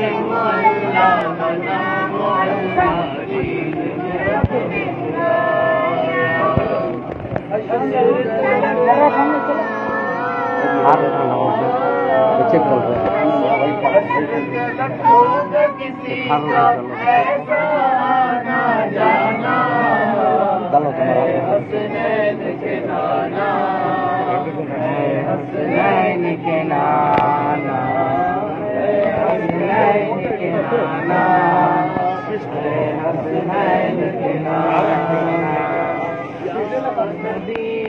کے हसदी